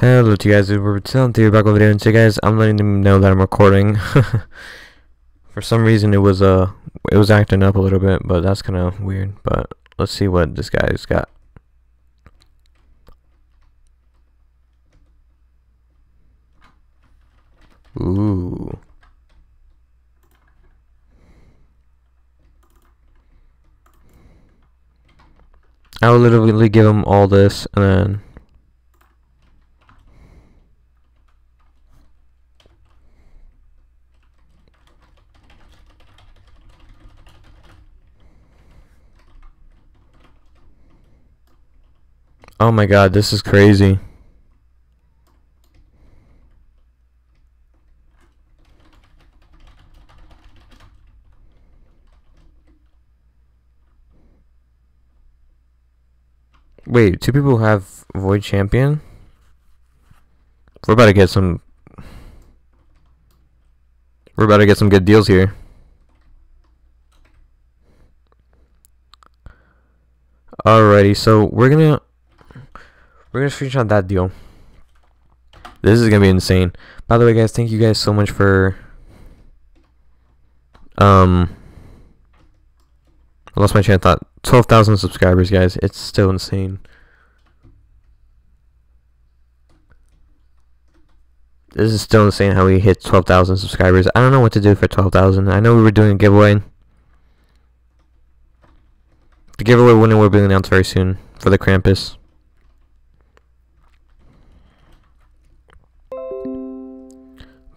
Hello to you guys, we're telling you back over there, and so guys, I'm letting them know that I'm recording. For some reason, it was uh, it was acting up a little bit, but that's kind of weird. But let's see what this guy's got. Ooh. I will literally give him all this, and then Oh my god, this is crazy. Wait, two people have Void Champion? We're about to get some... We're about to get some good deals here. Alrighty, so we're gonna... We're gonna screenshot that deal. This is gonna be insane. By the way, guys, thank you guys so much for... Um... I lost my train of thought. 12,000 subscribers, guys. It's still insane. This is still insane how we hit 12,000 subscribers. I don't know what to do for 12,000. I know we were doing a giveaway. The giveaway winner will be announced very soon for the Krampus.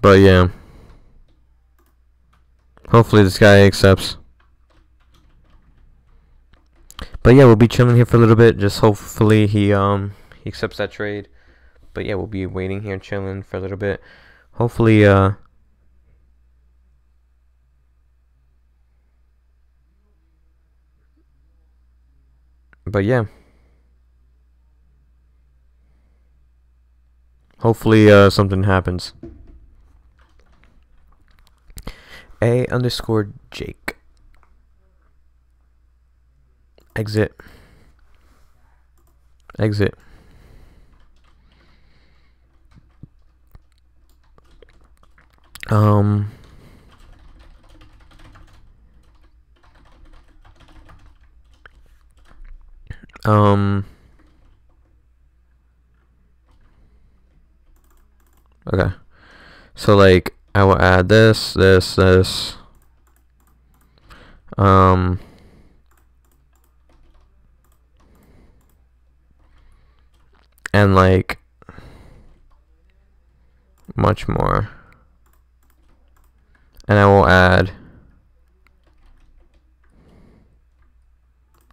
But yeah. Hopefully this guy accepts. But yeah, we'll be chilling here for a little bit. Just hopefully he um he accepts that trade. But yeah, we'll be waiting here chilling for a little bit. Hopefully uh But yeah. Hopefully uh something happens. A underscore Jake. Exit. Exit. Um. Um. Okay. So like I will add this, this, this. Um. And like much more. And I will add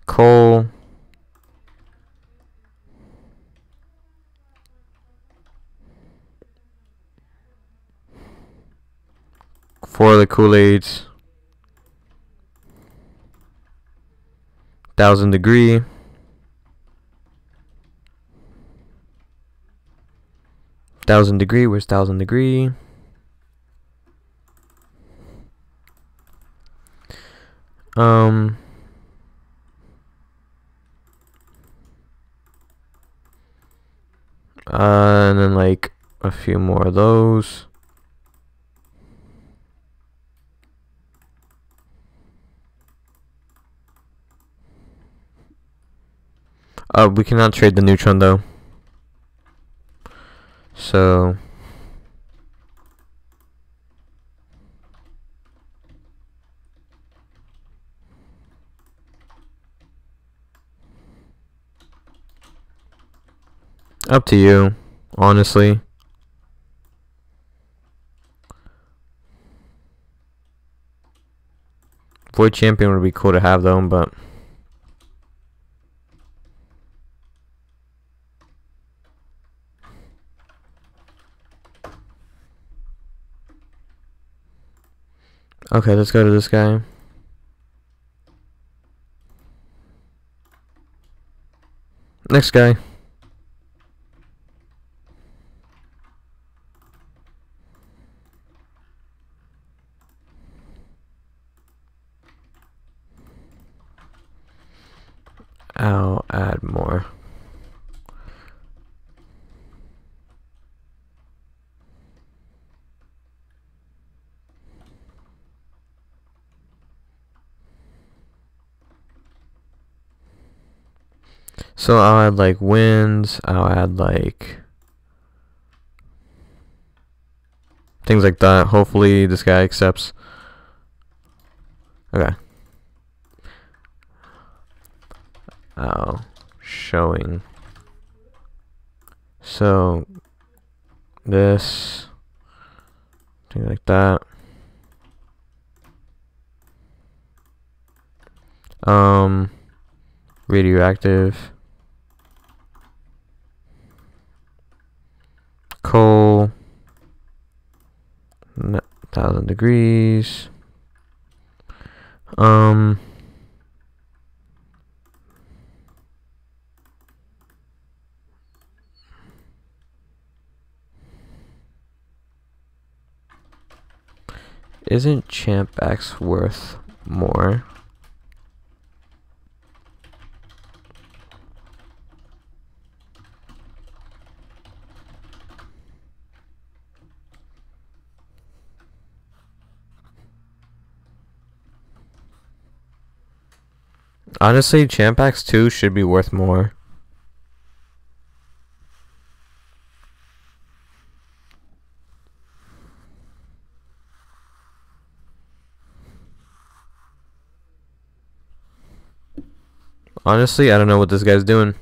coal. For the Kool-Aids. Thousand degree. Thousand degree, where's thousand degree? Um uh, and then like a few more of those. Uh, we cannot trade the neutron though. So. Up to you, honestly. Void Champion would be cool to have though, but... Okay, let's go to this guy. Next guy. I'll add more. So I'll add like wins, I'll add like things like that. Hopefully this guy accepts. Okay. Oh, showing. So this thing like that. Um radioactive coal thousand degrees. Um isn't champ x worth more Honestly, Champ X 2 should be worth more. Honestly, I don't know what this guy's doing.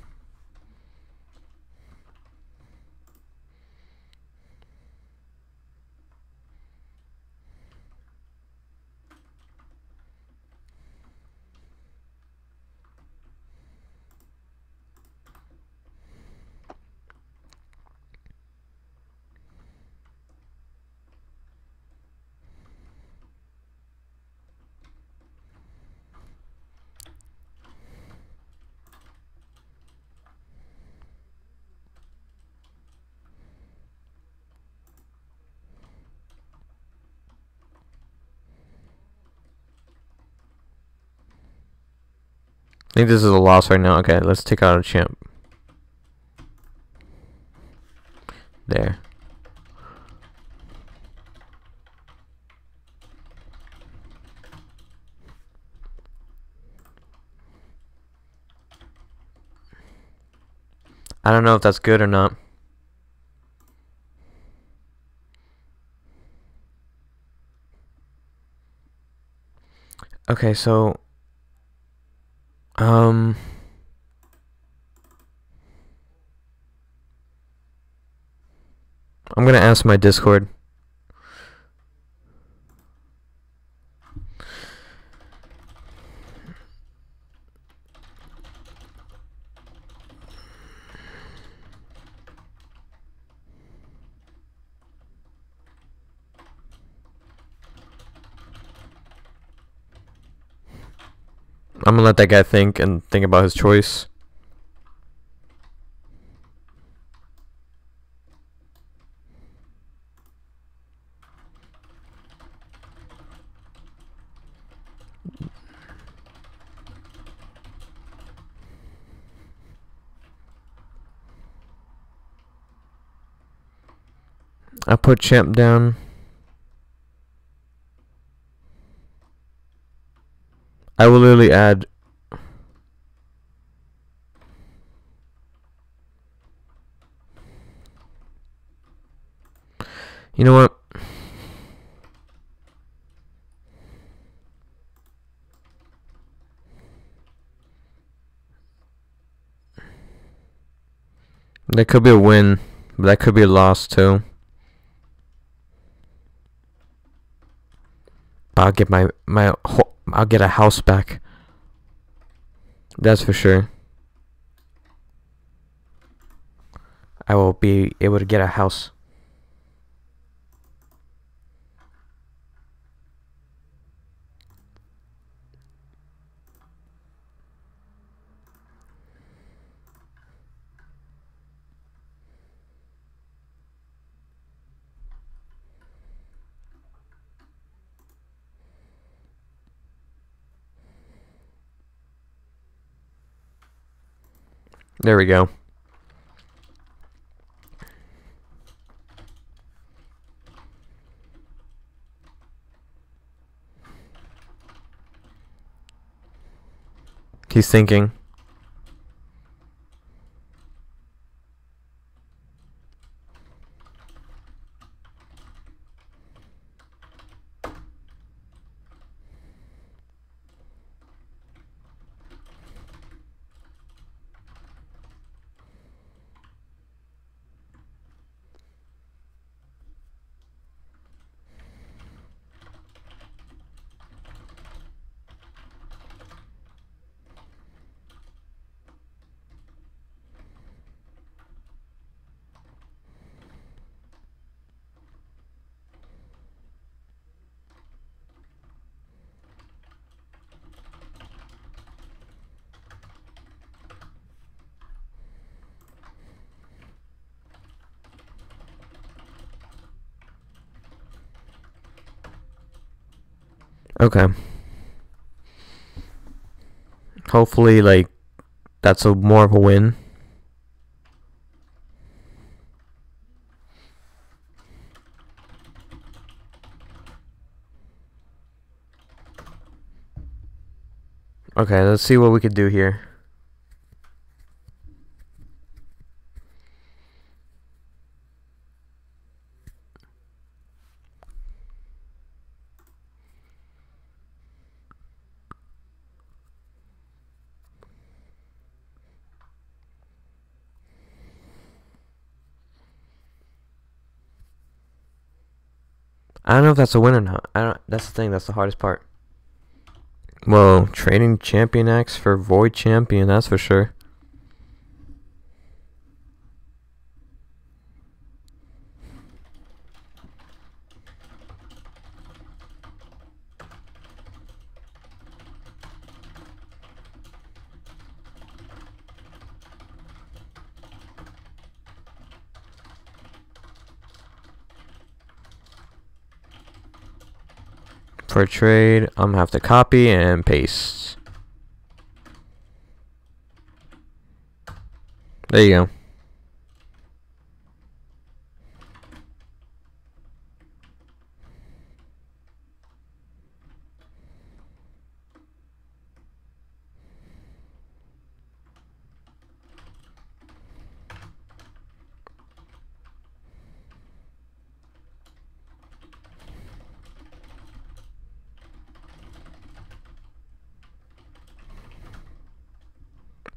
Think this is a loss right now. Okay, let's take out a champ. There. I don't know if that's good or not. Okay, so um. I'm gonna ask my Discord. I'm gonna let that guy think and think about his choice. I put champ down. I will literally add You know what? That could be a win, but that could be a loss too. But I'll get my my I'll get a house back. That's for sure. I will be able to get a house. There we go. He's thinking. Okay. Hopefully, like, that's a more of a win. Okay, let's see what we could do here. I don't know if that's a win or not. I don't. That's the thing. That's the hardest part. Well, trading Champion X for Void Champion, that's for sure. For trade, I'm gonna have to copy and paste. There you go.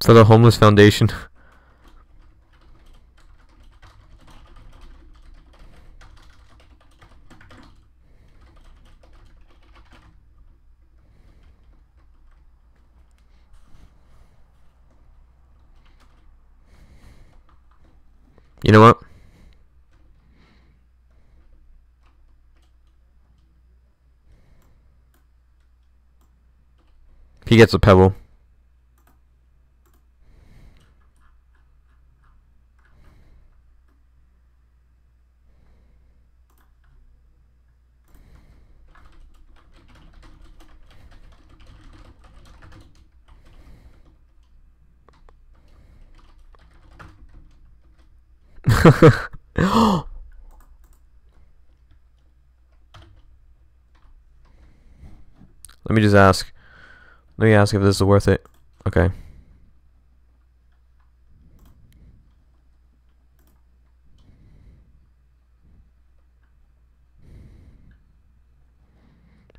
For the homeless foundation. You know what? He gets a pebble. Let me just ask. Let me ask if this is worth it. Okay.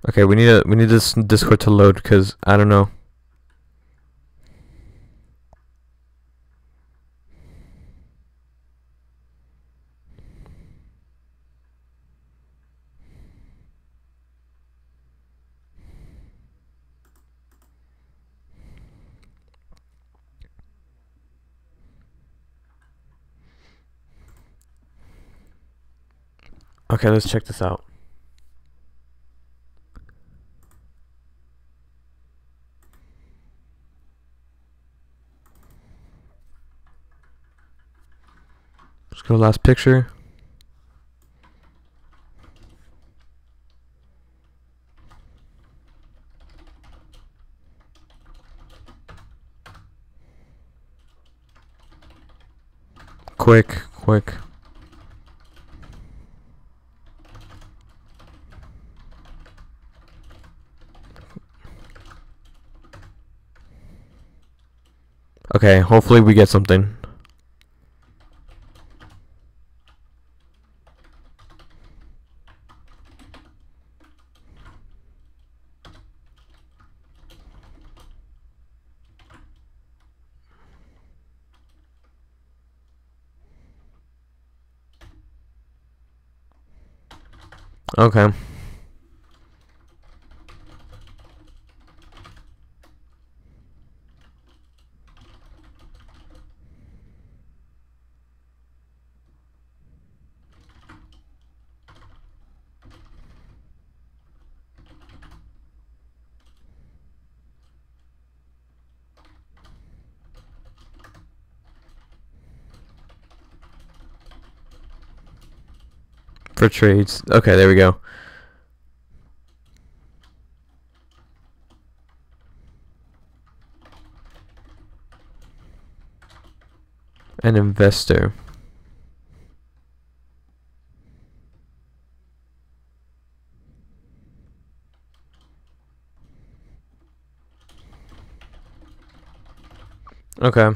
Okay, we need a we need this Discord to load because I don't know. Okay, let's check this out. Let's go last picture. Quick, quick. Okay, hopefully we get something. Okay. For trades. Okay, there we go. An investor. Okay.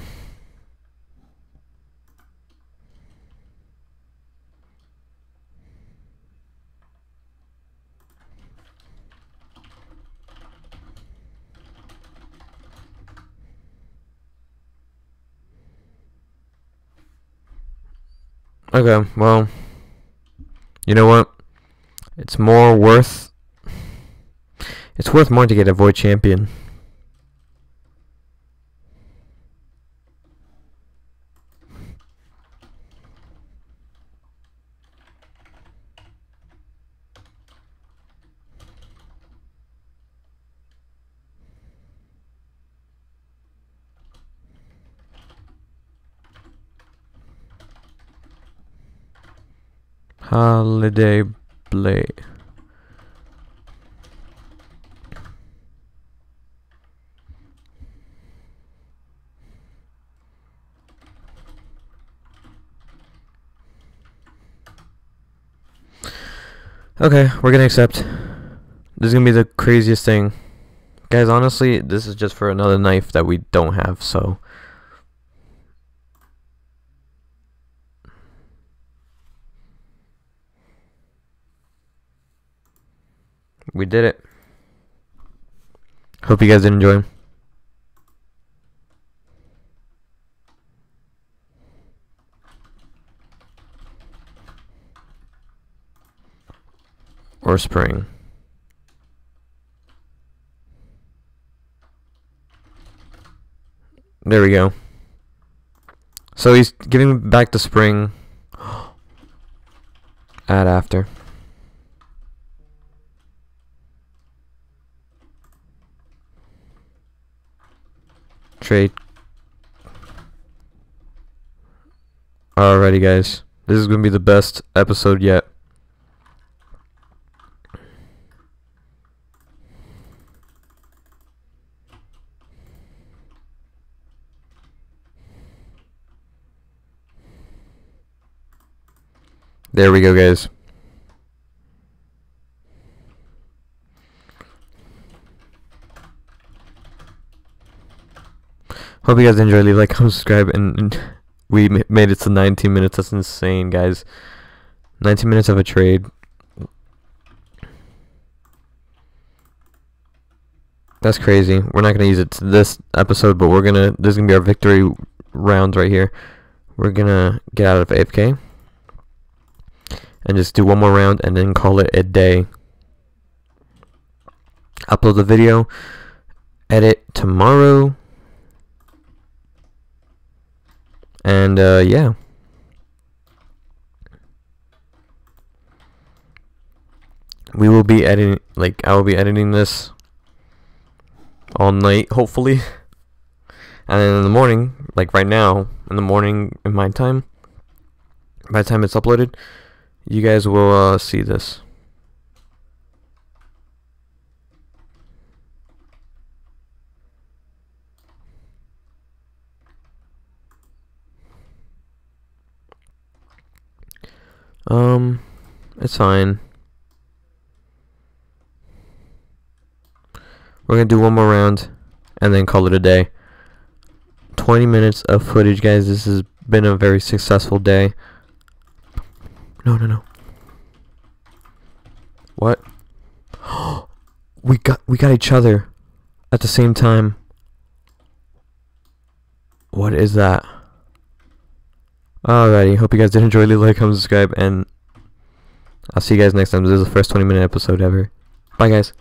Okay, well, you know what? It's more worth. It's worth more to get a void champion. Holiday Blade. Okay, we're gonna accept. This is gonna be the craziest thing. Guys, honestly, this is just for another knife that we don't have, so... We did it. Hope you guys did enjoy. Or spring. There we go. So he's giving back the spring. Add after. Trade. Alrighty guys. This is gonna be the best episode yet. There we go, guys. Hope you guys enjoy. Leave like, comment, subscribe, and, we made it to 19 minutes. That's insane, guys. 19 minutes of a trade. That's crazy. We're not gonna use it to this episode, but we're gonna. This is gonna be our victory round right here. We're gonna get out of AFK and just do one more round and then call it a day. Upload the video, edit tomorrow, and uh, yeah. We will be editing, like, I will be editing this all night, hopefully. And then in the morning, like right now, in the morning in my time, by the time it's uploaded, you guys will uh, see this. Um, it's fine. We're gonna do one more round and then call it a day. 20 minutes of footage, guys. This has been a very successful day. No, no, no. What? we got we got each other at the same time. What is that? Alrighty, hope you guys did enjoy. Leave a like, comment, subscribe, and I'll see you guys next time. This is the first 20 minute episode ever. Bye, guys.